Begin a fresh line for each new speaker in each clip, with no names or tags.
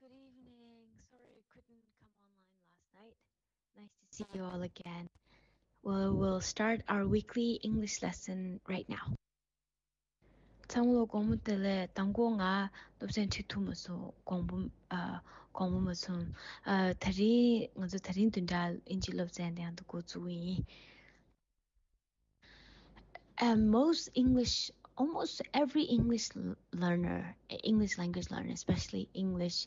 Good evening. Sorry I couldn't come online last night. Nice to see you all again. Well, we'll start our weekly English lesson right now. 참으로 공부 때에 당고가 dobsen 치투무소 공부 아 공부 무슨 아 다리 먼저 다리 든다 인지 럽센 대한도 고주의 and most English almost every English learner, English language learner, especially English,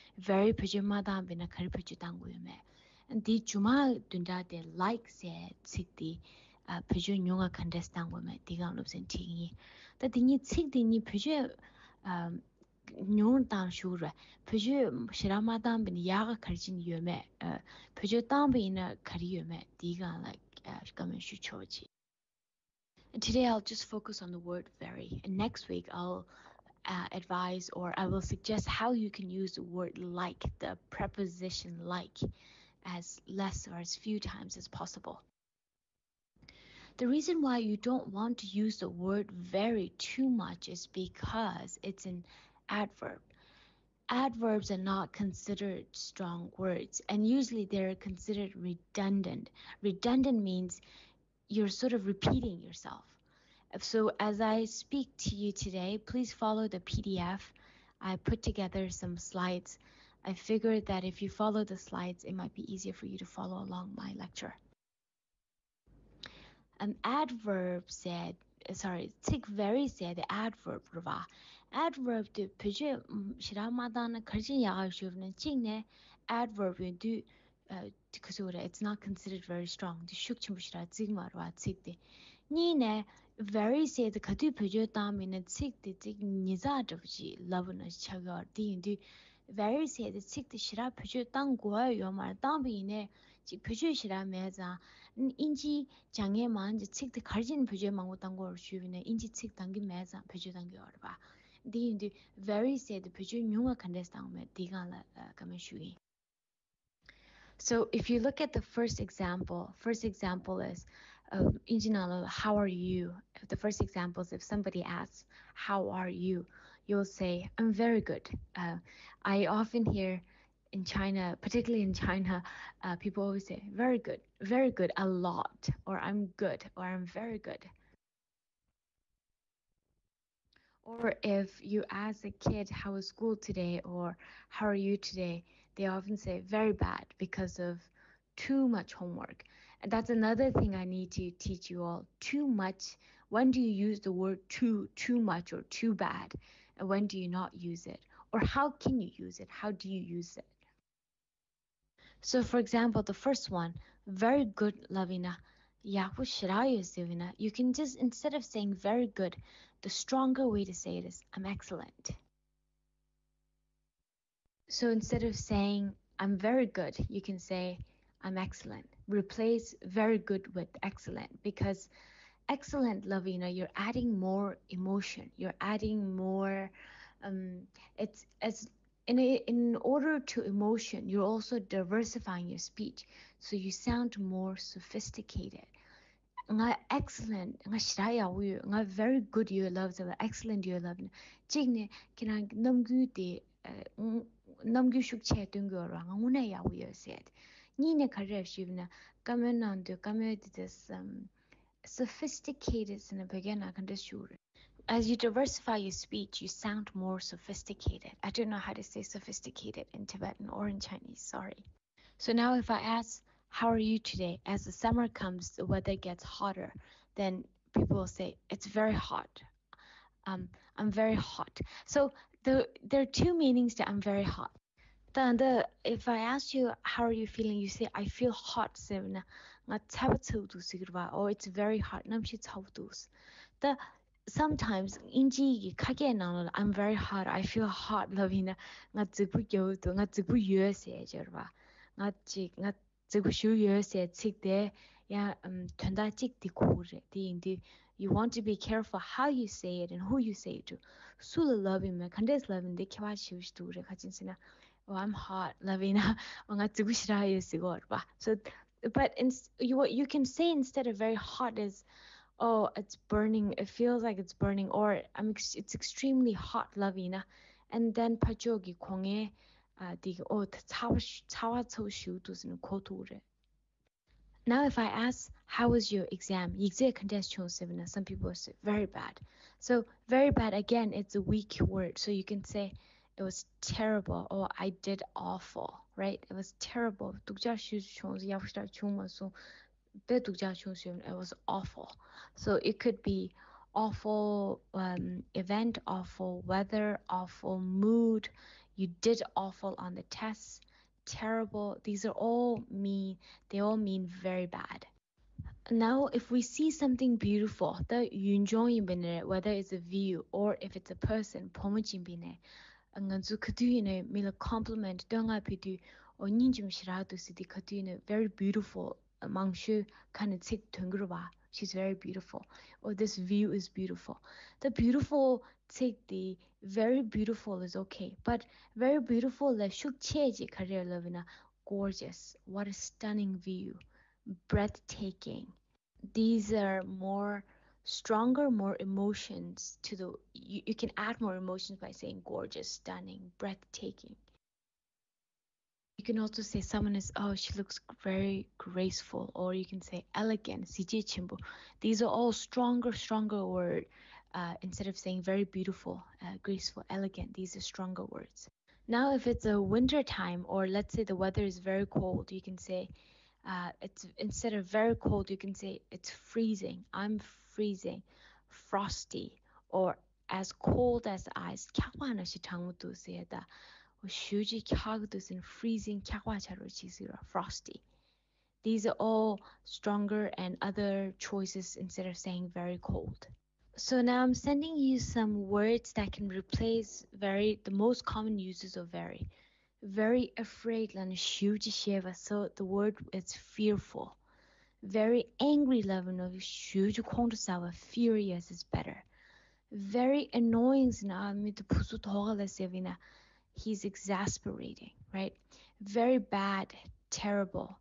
very piju ma dang bi na khari piju dang gu me. Di juma dunda de like se sik di uh, piju nyu ga contest dang gu me di gang lu sen ti ni da di ni sik di ni piju um, nyung dang shu ra piju shira ma dang bi ya ga khari jin yu me uh, piju dang bi na khari yu me di gang like uh, ga men shu cho And Today I'll just focus on the word very. And next week I'll uh, advise or I will suggest how you can use the word like, the preposition like, as less or as few times as possible. The reason why you don't want to use the word very too much is because it's an adverb. Adverbs are not considered strong words, and usually they're considered redundant. Redundant means you're sort of repeating yourself. So as I speak to you today, please follow the PDF. I put together some slides. I figured that if you follow the slides, it might be easier for you to follow along my lecture. An adverb said, sorry, "take very said the adverb rwa. Adverb to pije shiramadana karjin ya shuvna chingne adverb du mm, uh, kusura it's not considered very strong. The shukchim shira zigma rwa tsikde. Ni ne very say the khatu phyo ta min na chik ti chik ni za dab ji love na cha ga di di very say the chik ti shira phyo tang go yo ma ta bi ne ji phyo shira me za in ji jang ye man ji chik ti khar jin phyo mang go tang go shu ne in ji chik tang gi me za phyo tang gi or ba di di very say the phyo nyung ga kan des tang me di ga la uh, ka me shu So if you look at the first example, first example is Injinalo, how are you? The first example is if somebody asks, how are you? You'll say, I'm very good. Uh, I often hear in China, particularly in China, uh, people always say, very good, very good, a lot, or I'm good, or I'm very good. Or if you ask a kid, how was school today? Or how are you today? They often say very bad because of too much homework. That's another thing I need to teach you all. Too much. When do you use the word too, too much or too bad? And when do you not use it? Or how can you use it? How do you use it? So for example, the first one, very good, Lavina. I use, Divina? You can just, instead of saying very good, the stronger way to say it is, I'm excellent. So instead of saying, I'm very good, you can say, I'm excellent. Replace very good with excellent because excellent, Lavina, you're adding more emotion. You're adding more, um, it's as in, a, in order to emotion, you're also diversifying your speech. So you sound more sophisticated. Nga excellent, nga shiraya wu, very good you love, so excellent you love. Jigne kina namgu de namgu shuk che. Ni ne shivna kamen this um sophisticated in a beginner can as you diversify your speech, you sound more sophisticated. I don't know how to say sophisticated in Tibetan or in Chinese, sorry. So now if I ask, how are you today? As the summer comes, the weather gets hotter, then people will say, it's very hot. Um, I'm very hot. So the, there are two meanings to I'm very hot. Then the if I ask you how are you feeling, you say I feel hot. Seven nga chab chu du sigirwa or it's very hot. Nam shi chab du. The sometimes inji kage na I'm very hot. I feel hot. Lovina nga zigbu gyo du nga zigbu yue se jerwa. Nga chi nga zigbu shu yue se chik de ya um tanda chik di ku re. Di ing di you want to be careful how you say it and who you say it to. Sulu loving me kandes loving de kyawa shi du re kachin sina. Oh i'm hot loving na nga zigu shira yu si go so but in, you what you can say instead of very hot is oh it's burning. It feels like it's burning. Or i'm it's extremely hot lavina. And then pajogi konge uh, di oh chawa chou shu now if i ask how was your exam? some people say very bad. So very bad again it's a weak word. So you can say it was terrible or i did awful right it was terrible it was awful. So it could be awful um, event, awful weather, awful mood. You did awful on the test, terrible. These are all mean, they all mean very bad. Now, if we see something beautiful, the enjoy whether it's a view or if it's a person, pomojin nganzu kadu mila compliment donga pidu o ninjum shiratu sidi kadu very beautiful kind of take Tungruba. She's very beautiful. Or this view is beautiful. The beautiful take the very beautiful is okay, but very beautiful la shuk cheji career lavina gorgeous. What a stunning view. Breathtaking. These are more stronger, more emotions to the you, you can add more emotions by saying gorgeous, stunning, breathtaking. You can also say someone is, oh, she looks very graceful, or you can say elegant, chimbo. These are all stronger, stronger word. Uh, instead of saying very beautiful, uh, graceful, elegant, these are stronger words. Now, if it's a winter time, or let's say the weather is very cold, you can say, uh, it's instead of very cold, you can say it's freezing. I'm freezing, frosty, or as cold as ice. Shuji Kagdus in freezing Kakwacharu frosty. These are all stronger and other choices instead of saying very cold. So now I'm sending you some words that can replace very the most common uses of very. Very afraid lan sheva. So the word is fearful. Very angry level of shuju kongsawa furious is better. Very annoying na mit pusu togala sevina he's exasperating, right? Very bad, terrible.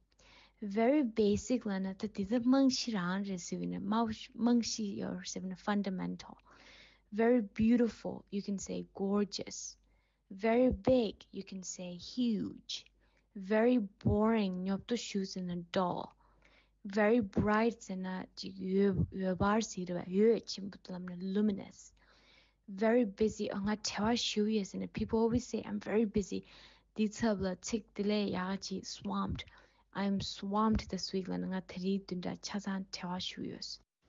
Very basic lana that is mangshi ran receiving a mangshi or receiving a fundamental. Very beautiful, you can say gorgeous. Very big, you can say huge. Very boring, nyopto shoes in a dull. Very bright luminous. Very busy and people always say i'm very busy. Swamped. I'm swamped this week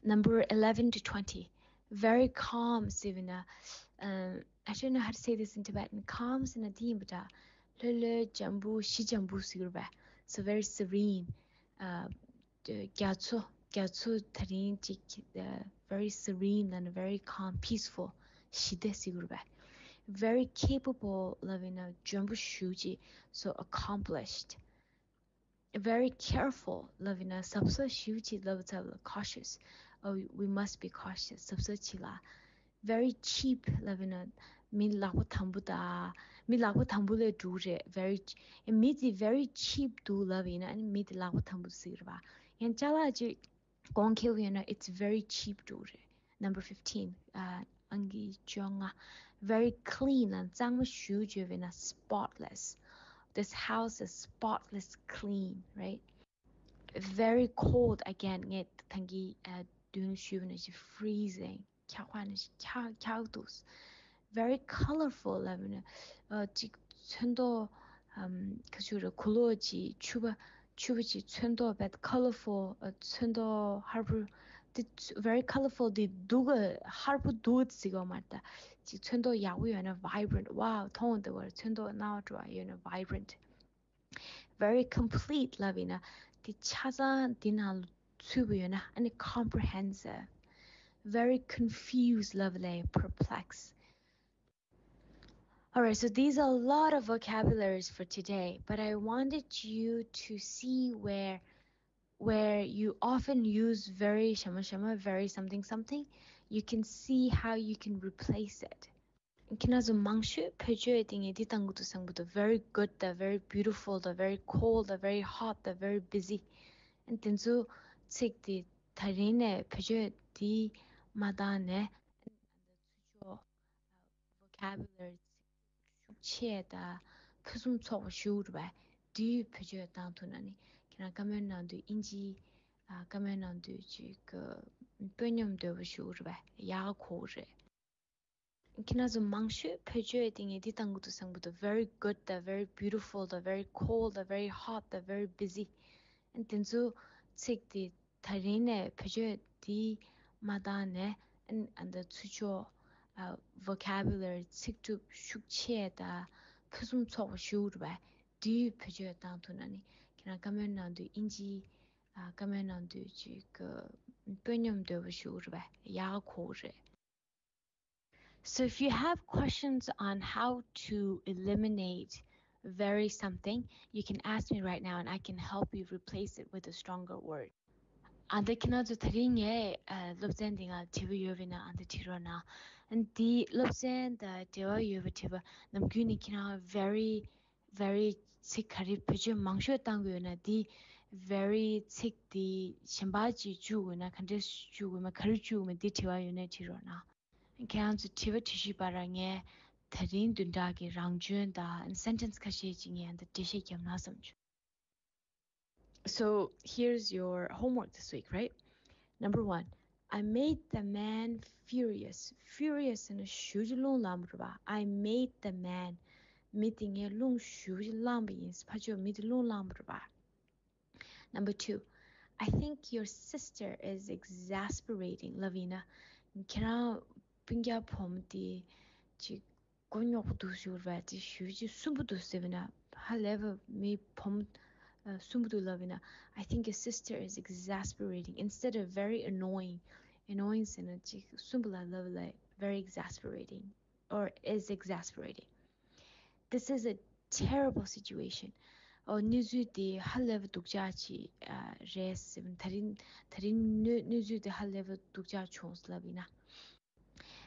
number 11 to 20 very calm sivina um i don't know how to say this in tibetan calm in a team but le jambu shi jambu sigurba so very serene uh gyatso gyatso thrin tik very serene and very calm peaceful very capable living a jumbo shuji, so accomplished. Very careful living a sabsa shuji level cautious. Oh, we must be cautious. Sabsa chila. Very cheap living a min lawa tambuda. Min lawa tambule dure. Very midi very cheap do living and mid lawa tambu sirva. Yan chala ji gong it's very cheap dure. Number 15. Uh, angi chonga very clean and zang shu juvina spotless this house is spotless clean right very cold again nget tangi uh, dun shuvina is freezing kya khwane kya kya dus very colorful lavne ji chendo um kachura koloji chuba chuba chubaji chendo but colorful chendo harbor the very colorful the duga harpu dud sigo marta ji chendo yawu yana vibrant wow tone the word chendo now draw yana vibrant very complete lavina the chaza dinal tsubu yana and comprehensive very confused lovely perplexed All right, so these are a lot of vocabularies for today, but I wanted you to see where where you often use very shama shama, very something something, you can see how you can replace it. Kinazo mangshu pejo tingi di tangutu sangbuto very good, the very beautiful, the very cold, the very hot, the very busy. And tenzu tsik 마다네 추초 vocabulary 축체다 kusum tsok shuurba dii pechoo tangto nani kina kamyon nandu inji kamyon nandu chi ka pyonyom dewa shuurba yaa koore kina zo mangshu pechoo tingi di tangutu sangbuto very good da, very beautiful da, very cold da, very hot da, very busy. and tenzo tsik di tarine pechoo di madane and and the tsucho uh, vocabulary tsik tu shukche da kusum tsogo shurba di pejo dan tunani. Kina kamen nandu inji kamen nandu chi ka penyam dewa shurba ya ko. So if you have questions on how to eliminate very something, you can ask me right now and I can help you replace it with a stronger word. 안데 키나즈 드링에 럽젠딩아 티브 요비나 안데 티로나. And the lobsen the dewa yobitiva nam gyuni kina very very sick kari piju mangsho tang yo na di very sick di shimba ji ju na kan de ju ma kar ju ma di tiwa yo na tiro na kan zu tiwa tishi barange tharin dunda ge rangjun da and sentence ka she jing yan da de she kyam na sam ju So here's your homework this week, right? Number one, I made the man furious. Furious in a shuji long lambrba. I made the man meeting a long shuji lambi in spacho mid long lambrba. Number two, I think your sister is exasperating, Lavina. Kina pingya pom di chi gonyok di shuji sumbu du sevina. Ha level me pom sumbu du lavina. I think your sister is exasperating instead of very annoying. Annoying sena chi sumbu la level like very exasperating or is exasperating. This is a terrible situation. 어 뉴즈 디 할레브 독자치 아 레스 타린 타린 뉴즈 디 할레브 독자 총슬라비나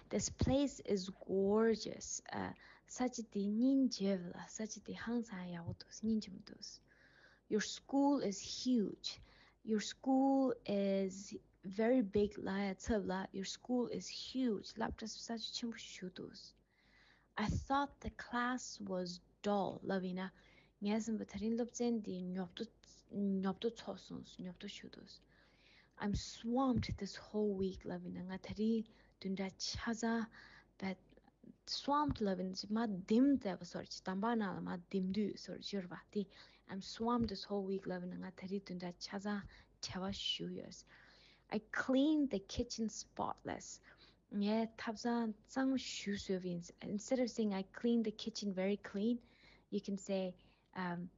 This place is gorgeous. Uh, such the ninjevla, such the hangsaya otos, ninjimdos. Your school is huge. Your school is very big. La tsavla. Your school is huge. Laptas such chimpushutos. I thought the class was dull, Lavina. Ngasam batarin lopzen di nyopto tsosons, nyopto shudos. I'm swamped this whole week, Lavina. Ngatari dunda chaza but swamped lovin ma dim the sort tambana ma dim du sort jurva ti i'm swamped this whole week lovin nga thari dunda chaza chawa shuyos i cleaned the kitchen spotless. yeah tabza sang shu servins instead of saying i cleaned the kitchen very clean you can say um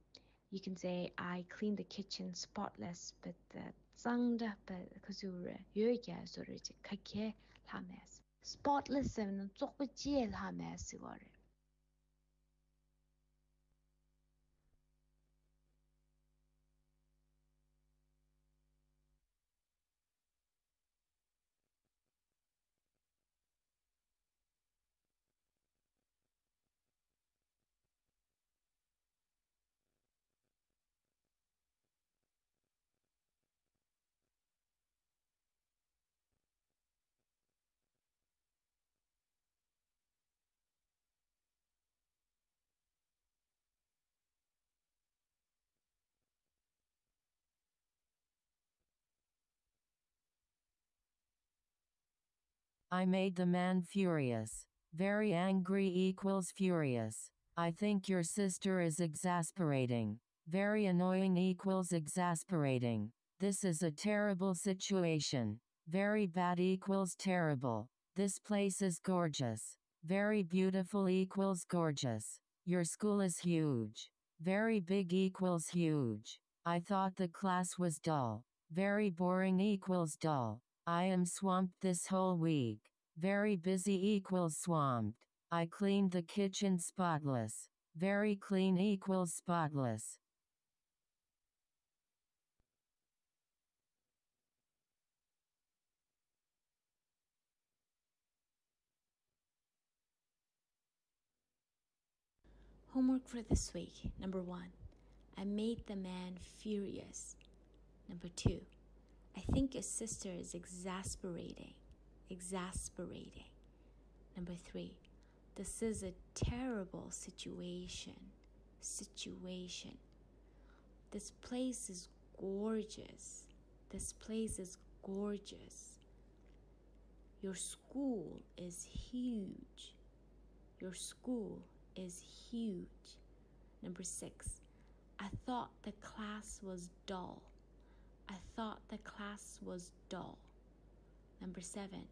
you can say i cleaned the kitchen spotless. But the zangda but because you were you sort of kake hames spotless seven zokpa jiye la me si gore
I made the man furious. Very angry equals furious. I think your sister is exasperating. Very annoying equals exasperating. This is a terrible situation. Very bad equals terrible. This place is gorgeous. Very beautiful equals gorgeous. Your school is huge. Very big equals huge. I thought the class was dull. Very boring equals dull. I am swamped this whole week. Very busy equals swamped. I cleaned the kitchen spotless. Very clean equals spotless.
Homework for this week. Number one, I made the man furious. Number two, I think your sister is exasperating. Exasperating. Number three, this is a terrible situation. Situation. This place is gorgeous. This place is gorgeous. Your school is huge. Your school is huge. Number six, I thought the class was dull. I thought the class was dull. Number seven,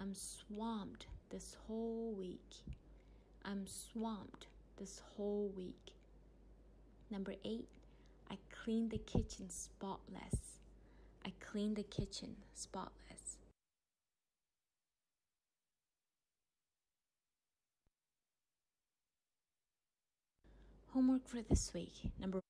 I'm swamped this whole week. I'm swamped this whole week. Number eight, I cleaned the kitchen spotless. I cleaned the kitchen spotless. Homework for this week. Number